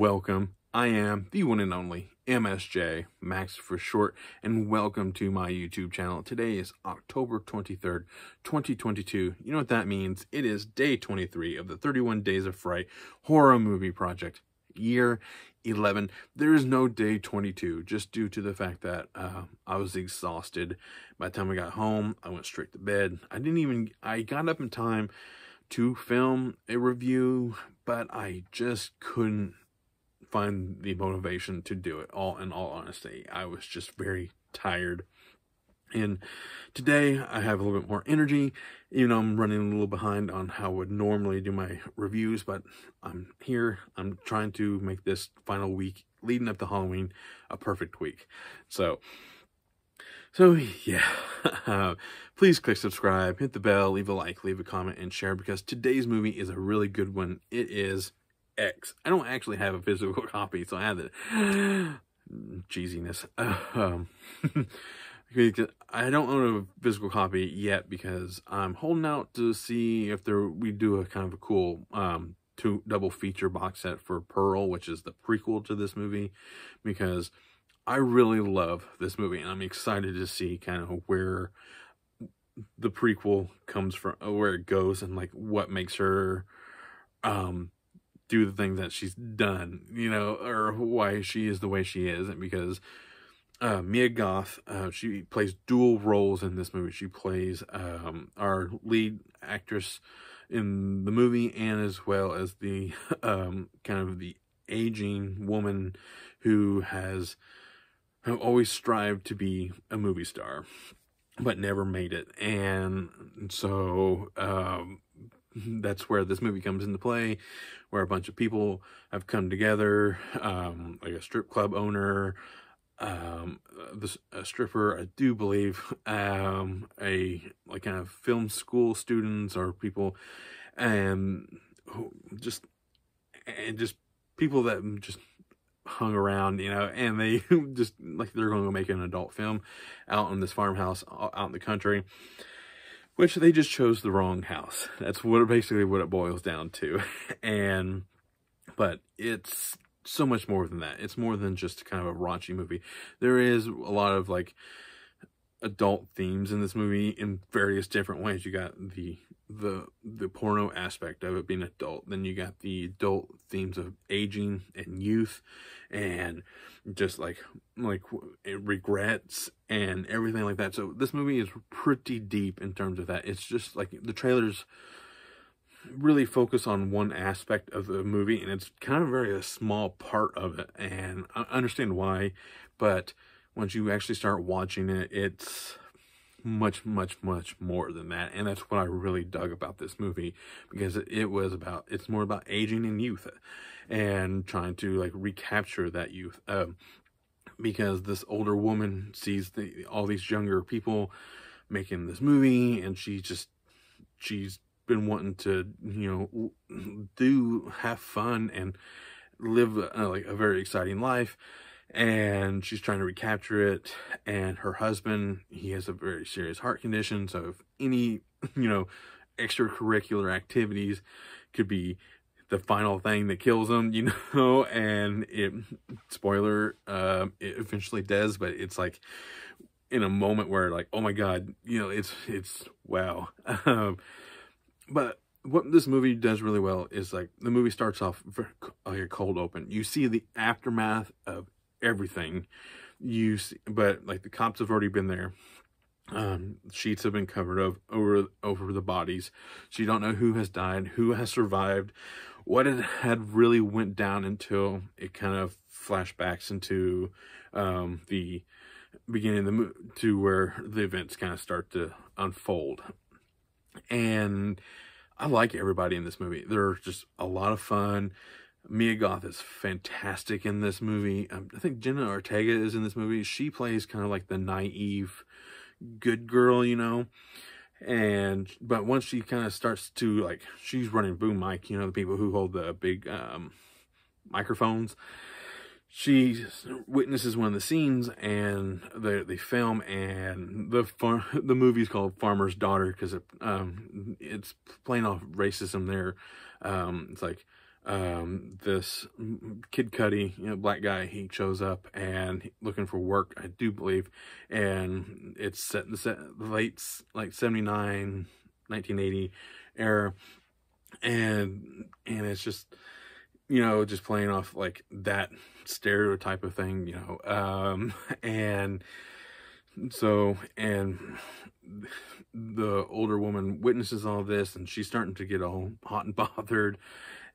welcome. I am the one and only MSJ, Max for short, and welcome to my YouTube channel. Today is October 23rd, 2022. You know what that means? It is day 23 of the 31 Days of Fright horror movie project, year 11. There is no day 22, just due to the fact that uh, I was exhausted. By the time I got home, I went straight to bed. I didn't even, I got up in time to film a review, but I just couldn't find the motivation to do it. All in all honesty i was just very tired. And today i have a little bit more energy. Even though i'm running a little behind on how i would normally do my reviews but i'm here. I'm trying to make this final week leading up to halloween a perfect week. So so yeah. Please click subscribe hit the bell leave a like leave a comment and share because today's movie is a really good one. It is X. I don't actually have a physical copy, so I have the Cheesiness. Um, I don't own a physical copy yet because I'm holding out to see if there we do a kind of a cool um, two double feature box set for Pearl, which is the prequel to this movie, because I really love this movie and I'm excited to see kind of where the prequel comes from, where it goes, and like what makes her um do the things that she's done, you know, or why she is the way she is. And because uh, Mia Goth, uh, she plays dual roles in this movie. She plays um, our lead actress in the movie and as well as the um, kind of the aging woman who has always strived to be a movie star but never made it and so um, that's where this movie comes into play, where a bunch of people have come together, um, like a strip club owner, um, this, a stripper, I do believe, um, a like kind of film school students or people, and just and just people that just hung around, you know, and they just like they're going to make an adult film out in this farmhouse out in the country which they just chose the wrong house. That's what basically what it boils down to. And, but it's so much more than that. It's more than just kind of a raunchy movie. There is a lot of like adult themes in this movie in various different ways. You got the the the porno aspect of it being adult. Then you got the adult themes of aging and youth and just like like eh, regrets and everything like that. So this movie is pretty deep in terms of that. It's just like the trailers really focus on one aspect of the movie and it's kind of very a small part of it and I understand why, but once you actually start watching it, it's much, much, much more than that. And that's what I really dug about this movie because it was about, it's more about aging and youth and trying to like recapture that youth. Um, because this older woman sees the, all these younger people making this movie and she just, she's been wanting to, you know, do, have fun and live uh, like a very exciting life and she's trying to recapture it. And her husband he has a very serious heart condition so if any you know extracurricular activities could be the final thing that kills him you know and it spoiler uh, it eventually does but it's like in a moment where like oh my god you know it's it's wow. Um, but what this movie does really well is like the movie starts off like a cold open. You see the aftermath of everything. You see, but like the cops have already been there. Um, sheets have been covered of over over the bodies. So you don't know who has died who has survived. What it had really went down until it kind of flashbacks into um, the beginning of the to where the events kind of start to unfold. And i like everybody in this movie. They're just a lot of fun Mia Goth is fantastic in this movie. Um, I think Jenna Ortega is in this movie. She plays kind of like the naive good girl, you know. And but once she kind of starts to like, she's running boom mic, you know, the people who hold the big um, microphones. She witnesses one of the scenes, and they they film, and the far, the movie's called Farmer's Daughter because it um it's playing off racism there. Um, it's like um, this Kid Cudi, you know, black guy, he shows up and looking for work, I do believe, and it's set in the late, like 79, 1980 era, and, and it's just, you know, just playing off like that stereotype of thing, you know, um, and so, and the older woman witnesses all this and she's starting to get all hot and bothered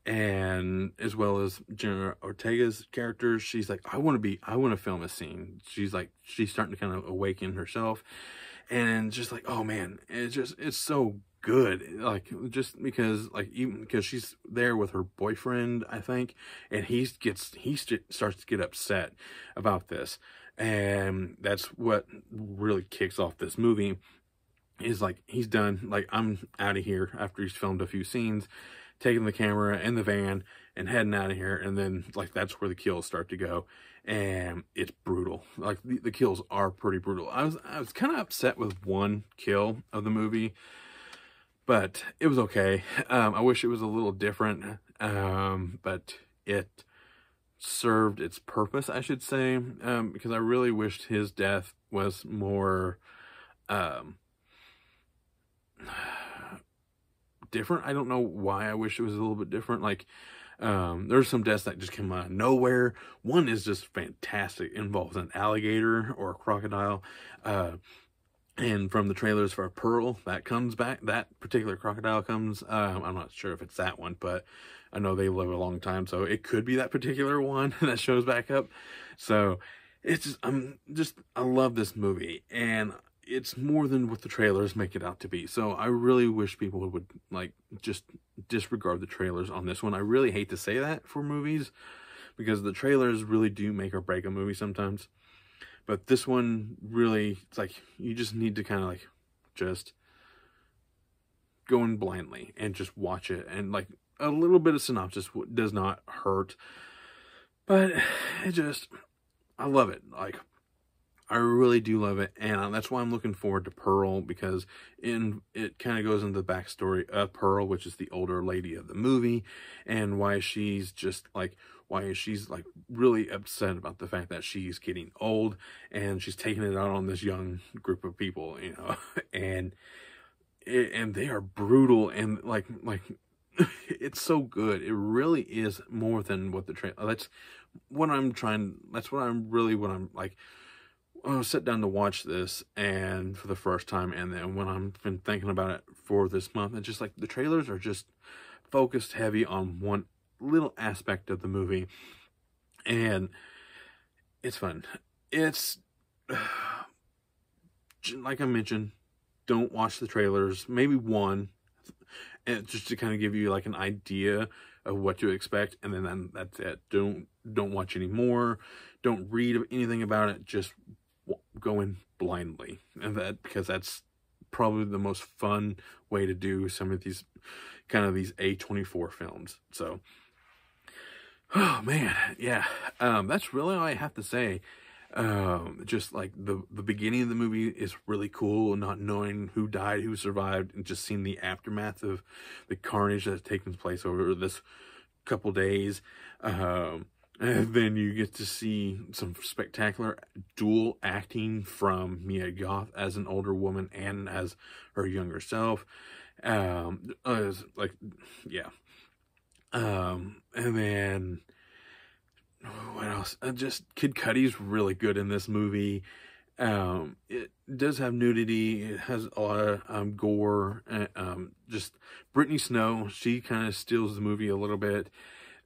and as well as Jenna Ortega's character, she's like, I want to be, I want to film a scene. She's like, she's starting to kind of awaken herself, and just like, oh man, it's just, it's so good. Like, just because, like, even because she's there with her boyfriend, I think, and he gets, he st starts to get upset about this, and that's what really kicks off this movie. Is like he's done. Like I'm out of here after he's filmed a few scenes taking the camera in the van and heading out of here. And then like that's where the kills start to go. And it's brutal. Like the, the kills are pretty brutal. I was I was kind of upset with one kill of the movie, but it was okay. Um, I wish it was a little different, um, but it served its purpose, I should say, um, because I really wished his death was more um, different. I don't know why I wish it was a little bit different. Like, um, there's some deaths that just come out of nowhere. One is just fantastic. It involves an alligator or a crocodile. Uh, and from the trailers for Pearl, that comes back. That particular crocodile comes. Um, I'm not sure if it's that one, but I know they live a long time, so it could be that particular one that shows back up. So it's just, I'm just I love this movie, and it's more than what the trailers make it out to be. So I really wish people would like just disregard the trailers on this one. I really hate to say that for movies because the trailers really do make or break a movie sometimes. But this one really it's like you just need to kind of like just go in blindly and just watch it and like a little bit of synopsis does not hurt. But it just I love it. Like I really do love it, and uh, that's why I'm looking forward to Pearl because in it kind of goes into the backstory of Pearl, which is the older lady of the movie, and why she's just like why she's like really upset about the fact that she's getting old and she's taking it out on this young group of people, you know, and and they are brutal and like like it's so good. It really is more than what the train. That's what I'm trying. That's what I'm really what I'm like I sit down to watch this and for the first time and then when I've been thinking about it for this month it's just like the trailers are just focused heavy on one little aspect of the movie and it's fun. It's like I mentioned don't watch the trailers maybe one and just to kind of give you like an idea of what to expect and then, that's it. Don't don't watch any more. Don't read anything about it. Just going blindly. And that because that's probably the most fun way to do some of these kind of these A24 films. So oh man, yeah. Um that's really all I have to say. Um just like the the beginning of the movie is really cool not knowing who died, who survived and just seeing the aftermath of the carnage that's taken place over this couple days. Um and then you get to see some spectacular dual acting from Mia Goth as an older woman and as her younger self. Um, as like, yeah. Um, and then what else? Uh, just Kid Cudi's really good in this movie. Um, it does have nudity. It has a lot of um, gore. Uh, um, just Brittany Snow, she kind of steals the movie a little bit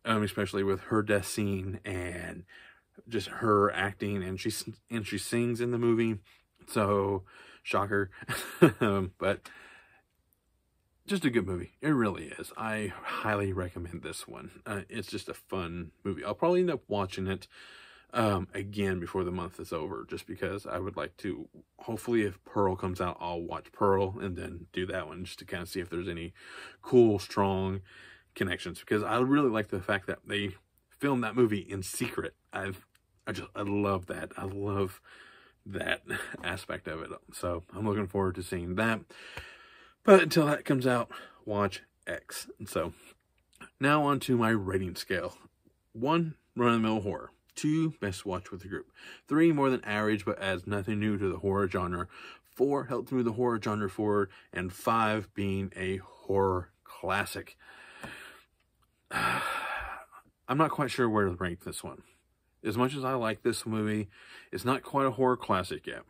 um, especially with her death scene and just her acting and she and she sings in the movie so shocker um, but just a good movie it really is i highly recommend this one uh, it's just a fun movie i'll probably end up watching it um, again before the month is over just because i would like to hopefully if pearl comes out i'll watch pearl and then do that one just to kind of see if there's any cool strong connections because I really like the fact that they filmed that movie in secret. I I just I love that. I love that aspect of it. So I'm looking forward to seeing that. But until that comes out, watch X. And so Now on to my rating scale. One, run-of-the-mill horror. Two, best watch with the group. Three, more than average, but adds nothing new to the horror genre. Four, helps move the horror genre forward. And five, being a horror classic. I'm not quite sure where to rank this one. As much as I like this movie, it's not quite a horror classic yet.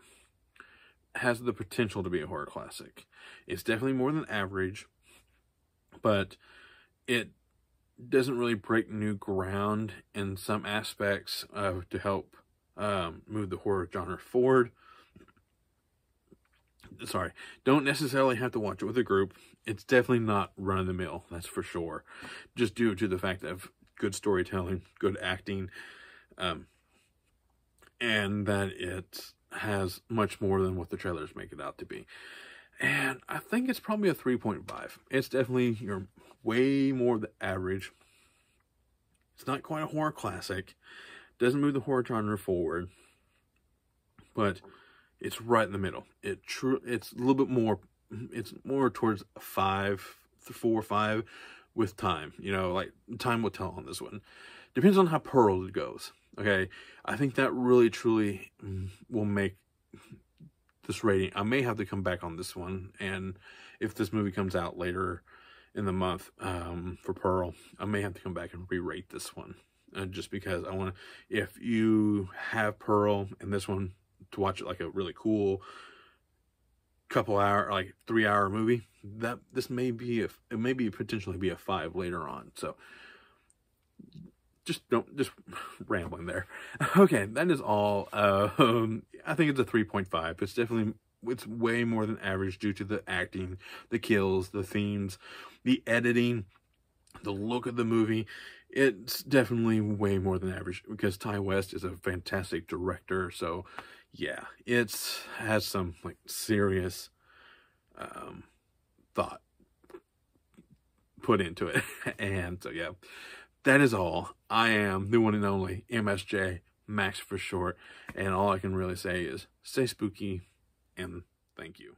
Has the potential to be a horror classic. It's definitely more than average, but it doesn't really break new ground in some aspects uh, to help um, move the horror genre forward. Sorry, don't necessarily have to watch it with a group. It's definitely not run of the mill, that's for sure. Just due to the fact of good storytelling, good acting, um, and that it has much more than what the trailers make it out to be. And I think it's probably a 3.5. It's definitely your way more the average. It's not quite a horror classic. Doesn't move the horror genre forward. But it's right in the middle. It true it's a little bit more it's more towards five, four, five with time. You know, like time will tell on this one. Depends on how Pearl goes. Okay, I think that really truly mm, will make this rating. I may have to come back on this one, and if this movie comes out later in the month um, for Pearl, I may have to come back and re-rate this one. Uh, just because I want to, if you have Pearl and this one to watch it like a really cool couple hour, like three hour movie, that this may be, a, it may be potentially be a five later on. So just don't just rambling there. Okay, that is all. Uh, um, I think it's a 3.5. It's definitely it's way more than average due to the acting, the kills, the themes, the editing, the look of the movie. It's definitely way more than average because Ti West is a fantastic director. So, yeah, it's has some like serious um, thought put into it, and so yeah that is all. I am the one and only MSJ, Max for short, and all I can really say is stay spooky and thank you.